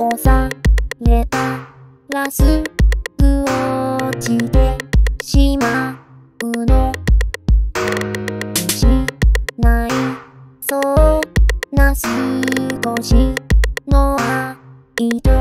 押されたらすぐ落ちてしまうの。しないそうな少しの愛と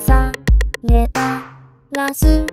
されたらす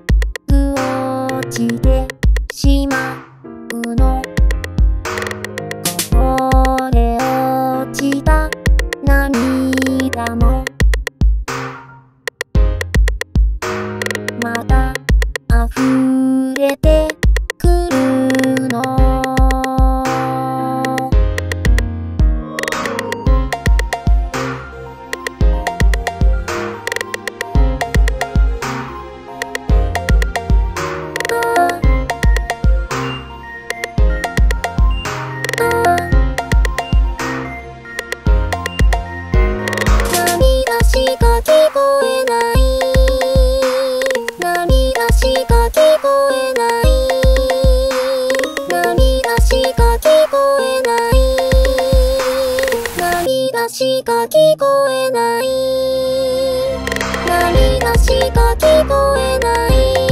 しか聞こえない。涙しか聞こえない。